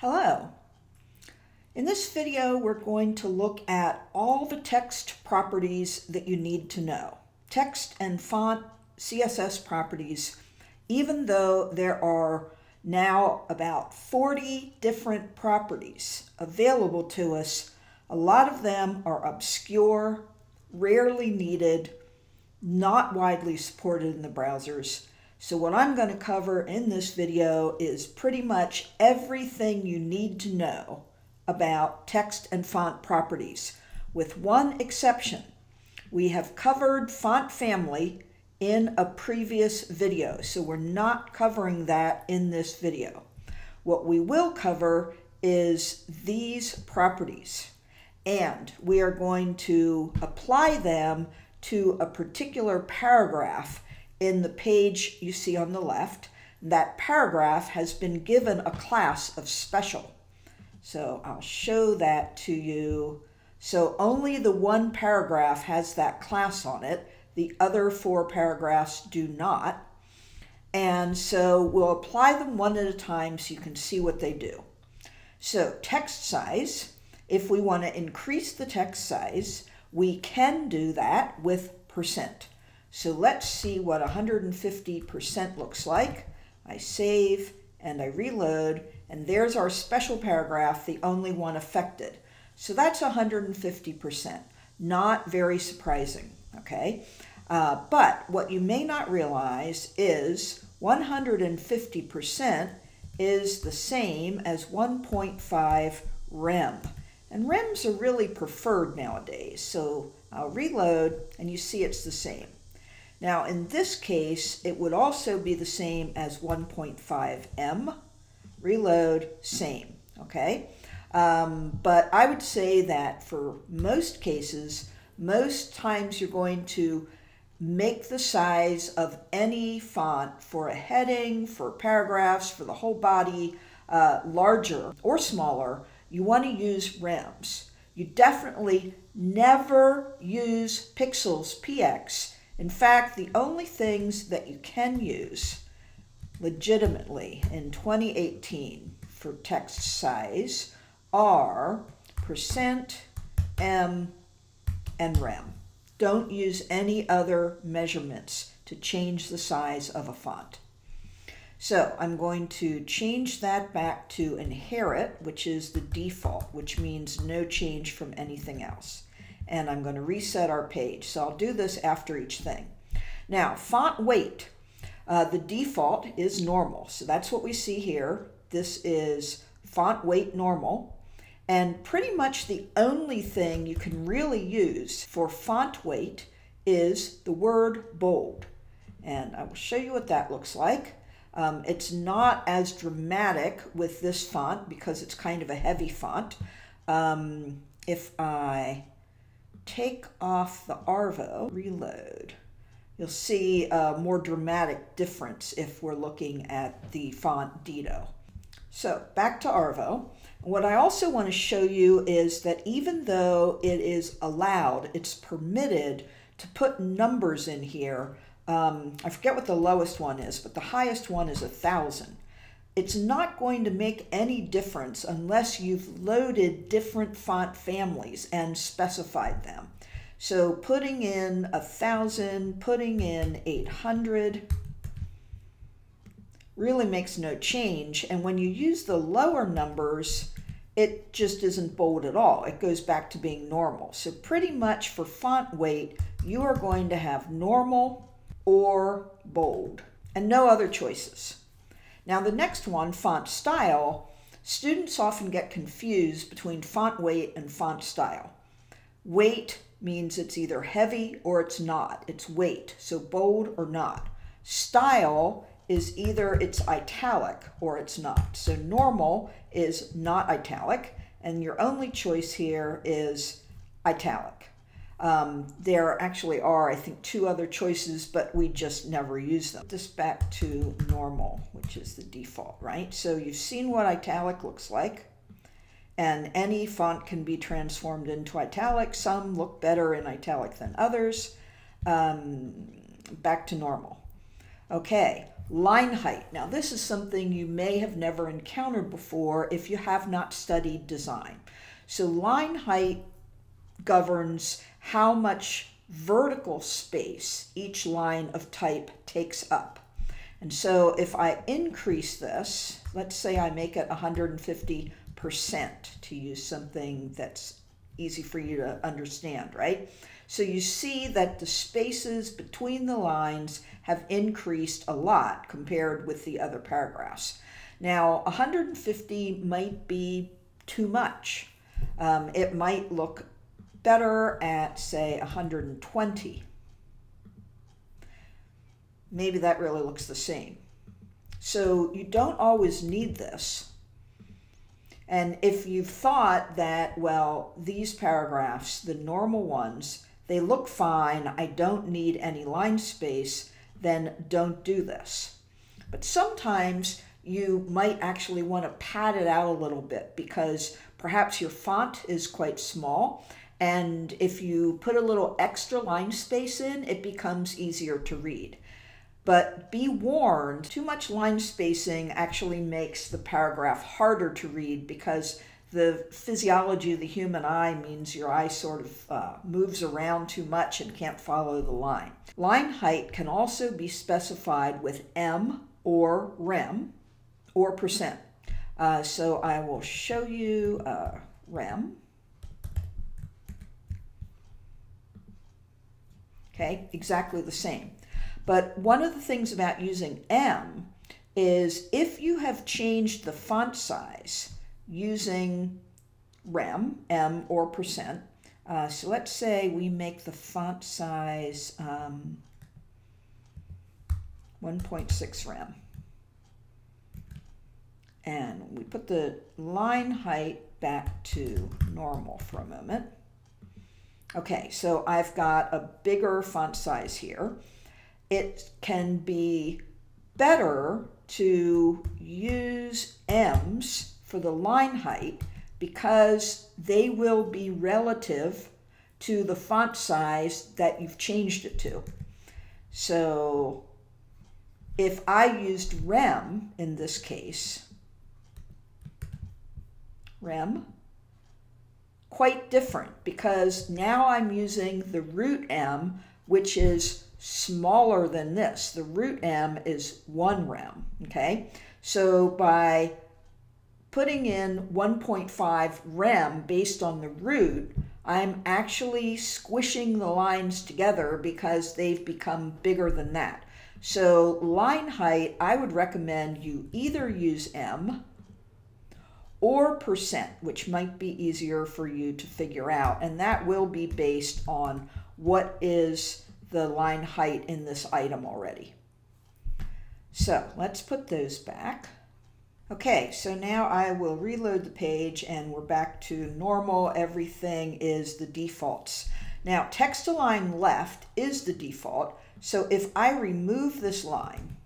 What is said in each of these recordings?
Hello. In this video, we're going to look at all the text properties that you need to know. Text and font CSS properties, even though there are now about 40 different properties available to us, a lot of them are obscure, rarely needed, not widely supported in the browsers. So what I'm going to cover in this video is pretty much everything you need to know about text and font properties, with one exception. We have covered font family in a previous video, so we're not covering that in this video. What we will cover is these properties, and we are going to apply them to a particular paragraph in the page you see on the left. That paragraph has been given a class of special. So I'll show that to you. So only the one paragraph has that class on it. The other four paragraphs do not. And so we'll apply them one at a time so you can see what they do. So text size, if we want to increase the text size, we can do that with percent. So let's see what 150% looks like. I save and I reload, and there's our special paragraph, the only one affected. So that's 150%. Not very surprising, okay? Uh, but what you may not realize is 150% is the same as 1.5 rem. And rems are really preferred nowadays. So I'll reload and you see it's the same. Now in this case, it would also be the same as 1.5m. Reload, same, okay? Um, but I would say that for most cases, most times you're going to make the size of any font for a heading, for paragraphs, for the whole body uh, larger or smaller. You want to use rems. You definitely never use pixels, px, in fact, the only things that you can use legitimately in 2018 for text size are percent %m and rem. Don't use any other measurements to change the size of a font. So I'm going to change that back to inherit, which is the default, which means no change from anything else and I'm going to reset our page. So I'll do this after each thing. Now, font weight. Uh, the default is normal. So that's what we see here. This is font weight normal. And pretty much the only thing you can really use for font weight is the word bold. And I will show you what that looks like. Um, it's not as dramatic with this font because it's kind of a heavy font. Um, if I take off the Arvo, reload, you'll see a more dramatic difference if we're looking at the font Dito. So back to Arvo. What I also want to show you is that even though it is allowed, it's permitted to put numbers in here. Um, I forget what the lowest one is, but the highest one is a thousand it's not going to make any difference unless you've loaded different font families and specified them. So putting in a thousand, putting in 800 really makes no change. And when you use the lower numbers, it just isn't bold at all. It goes back to being normal. So pretty much for font weight, you are going to have normal or bold and no other choices. Now the next one, font style, students often get confused between font weight and font style. Weight means it's either heavy or it's not. It's weight, so bold or not. Style is either it's italic or it's not. So normal is not italic, and your only choice here is italic. Um, there actually are, I think, two other choices, but we just never use them. This back to normal, which is the default, right? So you've seen what italic looks like, and any font can be transformed into italic. Some look better in italic than others. Um, back to normal. Okay, line height. Now, this is something you may have never encountered before if you have not studied design. So, line height governs how much vertical space each line of type takes up. And so if I increase this, let's say I make it 150% to use something that's easy for you to understand, right? So you see that the spaces between the lines have increased a lot compared with the other paragraphs. Now, 150 might be too much. Um, it might look better at, say, 120. Maybe that really looks the same. So you don't always need this. And if you've thought that, well, these paragraphs, the normal ones, they look fine, I don't need any line space, then don't do this. But sometimes you might actually want to pad it out a little bit because perhaps your font is quite small and if you put a little extra line space in, it becomes easier to read. But be warned, too much line spacing actually makes the paragraph harder to read because the physiology of the human eye means your eye sort of uh, moves around too much and can't follow the line. Line height can also be specified with M or rem or percent. Uh, so I will show you uh, rem. Okay? Exactly the same. But one of the things about using M is if you have changed the font size using rem, M or percent, uh, so let's say we make the font size um, 1.6 rem. And we put the line height back to normal for a moment. Okay, so I've got a bigger font size here. It can be better to use M's for the line height because they will be relative to the font size that you've changed it to. So if I used rem in this case, rem, quite different because now I'm using the root m, which is smaller than this. The root m is 1 rem, okay? So by putting in 1.5 rem based on the root, I'm actually squishing the lines together because they've become bigger than that. So line height, I would recommend you either use M or percent, which might be easier for you to figure out. And that will be based on what is the line height in this item already. So let's put those back. Okay, so now I will reload the page and we're back to normal. Everything is the defaults. Now, text align left is the default. So if I remove this line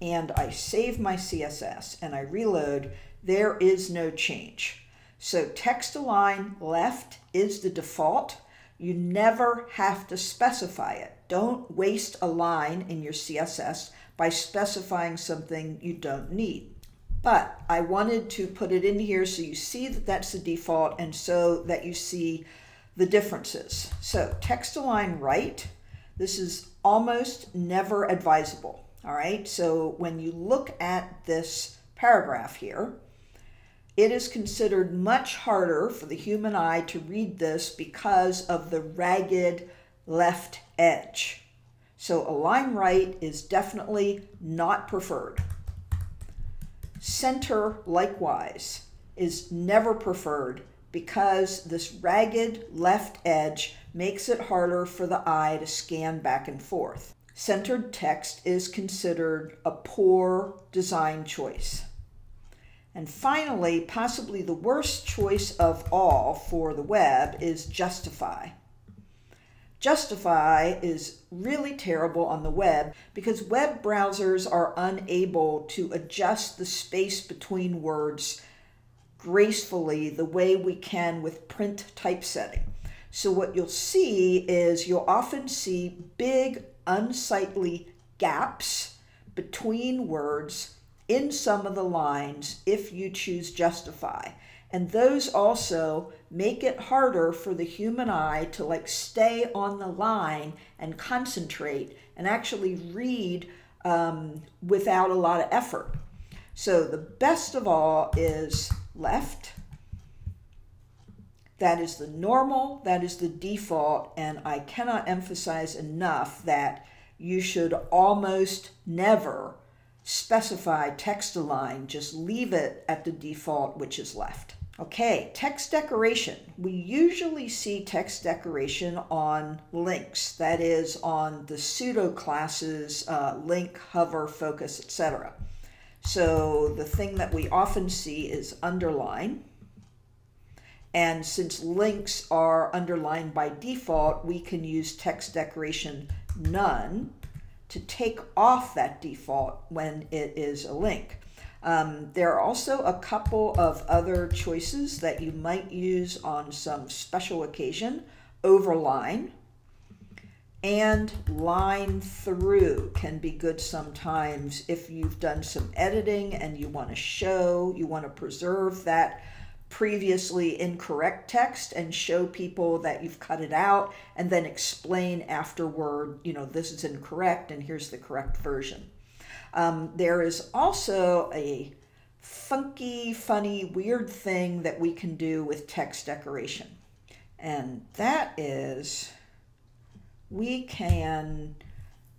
and I save my CSS and I reload, there is no change. So text align left is the default. You never have to specify it. Don't waste a line in your CSS by specifying something you don't need. But I wanted to put it in here so you see that that's the default and so that you see the differences. So text align right, this is almost never advisable. All right, so when you look at this paragraph here, it is considered much harder for the human eye to read this because of the ragged left edge. So align right is definitely not preferred. Center, likewise, is never preferred because this ragged left edge makes it harder for the eye to scan back and forth. Centered text is considered a poor design choice. And finally, possibly the worst choice of all for the web is Justify. Justify is really terrible on the web because web browsers are unable to adjust the space between words gracefully the way we can with print typesetting. So what you'll see is you'll often see big unsightly gaps between words in some of the lines if you choose justify. And those also make it harder for the human eye to like stay on the line and concentrate and actually read um, without a lot of effort. So the best of all is left. That is the normal, that is the default, and I cannot emphasize enough that you should almost never specify text align, just leave it at the default, which is left. Okay, text decoration. We usually see text decoration on links, that is on the pseudo classes, uh, link, hover, focus, etc. So the thing that we often see is underline. And since links are underlined by default, we can use text decoration none to take off that default when it is a link. Um, there are also a couple of other choices that you might use on some special occasion. Overline and line through can be good sometimes if you've done some editing and you want to show, you want to preserve that previously incorrect text and show people that you've cut it out and then explain afterward, you know, this is incorrect and here's the correct version. Um, there is also a funky, funny, weird thing that we can do with text decoration. And that is we can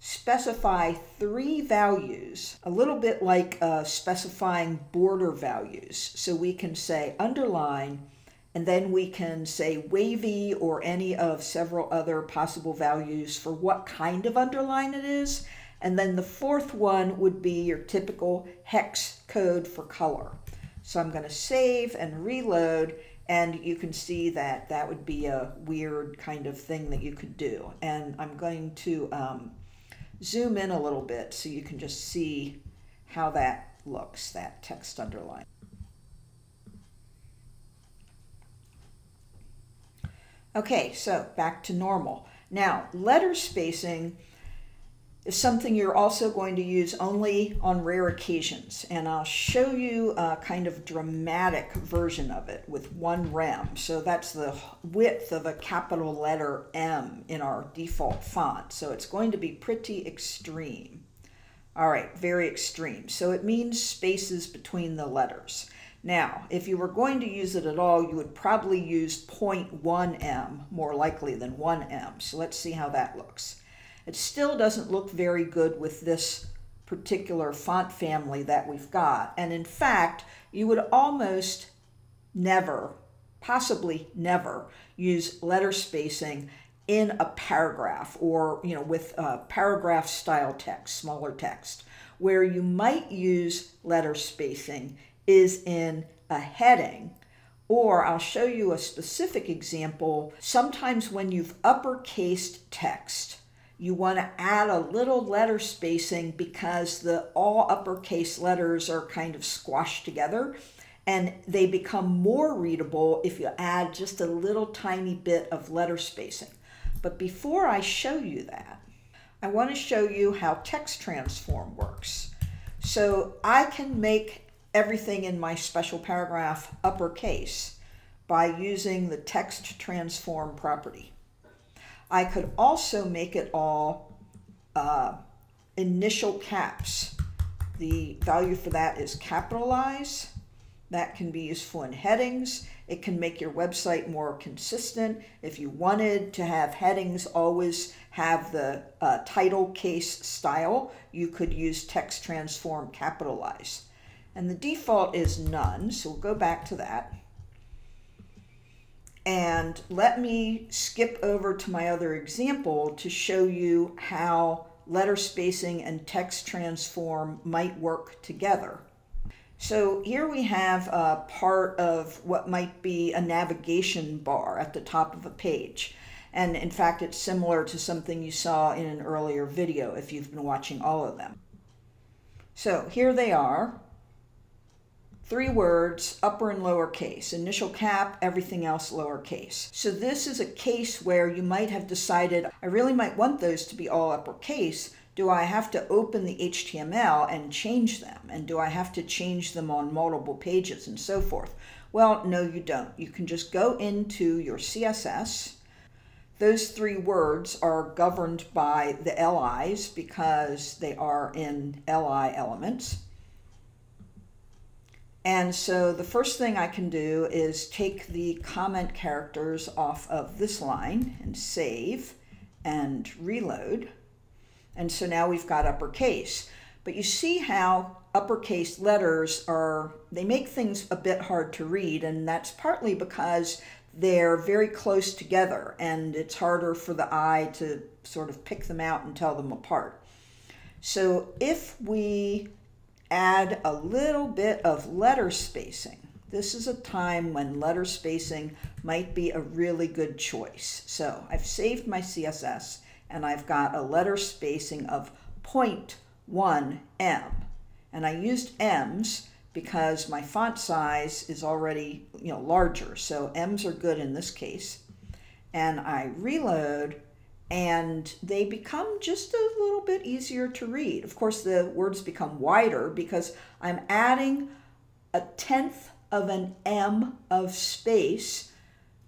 specify three values, a little bit like uh, specifying border values. So we can say underline, and then we can say wavy or any of several other possible values for what kind of underline it is. And then the fourth one would be your typical hex code for color. So I'm going to save and reload, and you can see that that would be a weird kind of thing that you could do. And I'm going to um, zoom in a little bit so you can just see how that looks, that text underline. Okay, so back to normal. Now, letter spacing is something you're also going to use only on rare occasions. And I'll show you a kind of dramatic version of it with one rem. So that's the width of a capital letter M in our default font. So it's going to be pretty extreme. All right, very extreme. So it means spaces between the letters. Now, if you were going to use it at all, you would probably use 0.1 M more likely than 1 M. So let's see how that looks. It still doesn't look very good with this particular font family that we've got. And in fact, you would almost never, possibly never, use letter spacing in a paragraph or, you know, with a paragraph style text, smaller text. Where you might use letter spacing is in a heading or I'll show you a specific example. Sometimes when you've uppercased text, you want to add a little letter spacing because the all uppercase letters are kind of squashed together and they become more readable if you add just a little tiny bit of letter spacing. But before I show you that, I want to show you how text transform works. So I can make everything in my special paragraph uppercase by using the text transform property. I could also make it all uh, initial caps. The value for that is capitalize. That can be useful in headings. It can make your website more consistent. If you wanted to have headings always have the uh, title case style, you could use text transform capitalize. And the default is none, so we'll go back to that. And let me skip over to my other example to show you how letter spacing and text transform might work together. So here we have a part of what might be a navigation bar at the top of a page. And in fact, it's similar to something you saw in an earlier video if you've been watching all of them. So here they are three words, upper and lower case, initial cap, everything else lowercase. So this is a case where you might have decided, I really might want those to be all uppercase, do I have to open the HTML and change them? And do I have to change them on multiple pages and so forth? Well, no, you don't. You can just go into your CSS. Those three words are governed by the LIs because they are in LI elements. And so the first thing I can do is take the comment characters off of this line and save and reload. And so now we've got uppercase. But you see how uppercase letters are, they make things a bit hard to read, and that's partly because they're very close together and it's harder for the eye to sort of pick them out and tell them apart. So if we add a little bit of letter spacing. This is a time when letter spacing might be a really good choice. So I've saved my CSS and I've got a letter spacing of 0.1 m. And I used m's because my font size is already you know larger. So m's are good in this case. And I reload and they become just a little bit easier to read. Of course, the words become wider because I'm adding a tenth of an M of space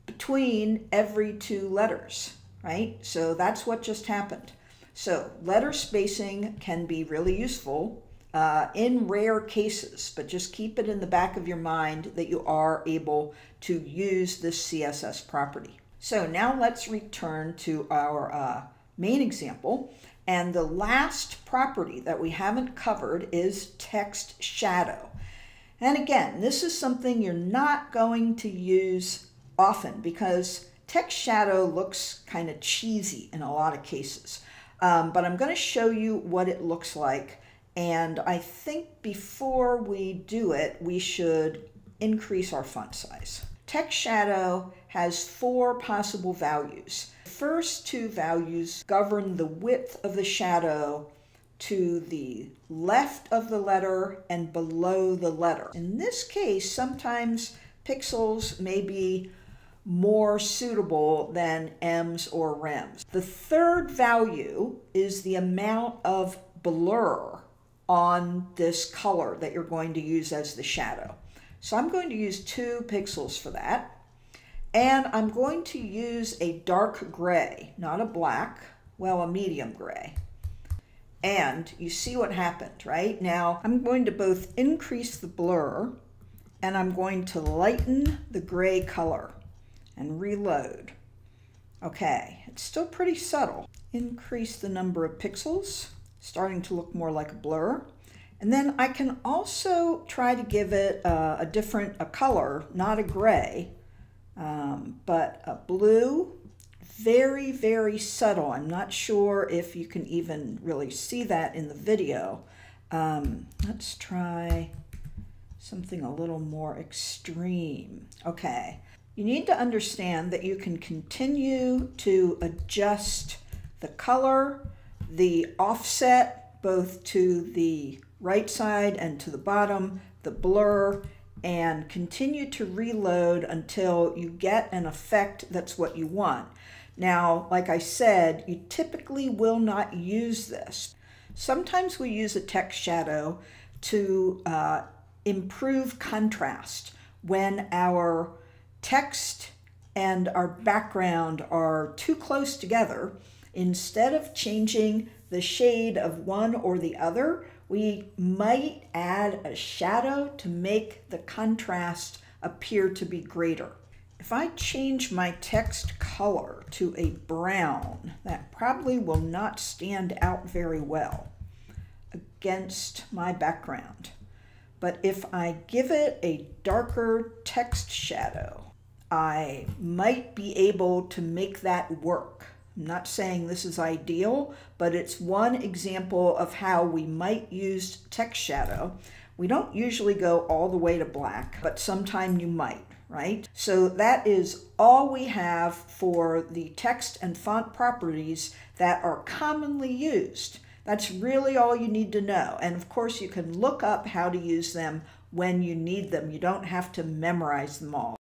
between every two letters, right? So that's what just happened. So letter spacing can be really useful uh, in rare cases, but just keep it in the back of your mind that you are able to use this CSS property. So now let's return to our uh, main example. And the last property that we haven't covered is text shadow. And again, this is something you're not going to use often because text shadow looks kind of cheesy in a lot of cases. Um, but I'm going to show you what it looks like. And I think before we do it, we should increase our font size. Text shadow has four possible values. The first two values govern the width of the shadow to the left of the letter and below the letter. In this case, sometimes pixels may be more suitable than ems or rems. The third value is the amount of blur on this color that you're going to use as the shadow. So I'm going to use two pixels for that. And I'm going to use a dark gray, not a black, well, a medium gray. And you see what happened, right? Now I'm going to both increase the blur and I'm going to lighten the gray color and reload. Okay, it's still pretty subtle. Increase the number of pixels, starting to look more like a blur. And then I can also try to give it a, a different a color, not a gray, um, but a blue. Very, very subtle. I'm not sure if you can even really see that in the video. Um, let's try something a little more extreme. Okay, you need to understand that you can continue to adjust the color, the offset, both to the right side and to the bottom, the blur, and continue to reload until you get an effect that's what you want. Now, like I said, you typically will not use this. Sometimes we use a text shadow to uh, improve contrast when our text and our background are too close together. Instead of changing the shade of one or the other, we might add a shadow to make the contrast appear to be greater. If I change my text color to a brown, that probably will not stand out very well against my background. But if I give it a darker text shadow, I might be able to make that work. I'm not saying this is ideal, but it's one example of how we might use text shadow. We don't usually go all the way to black, but sometime you might, right? So that is all we have for the text and font properties that are commonly used. That's really all you need to know. And of course, you can look up how to use them when you need them. You don't have to memorize them all.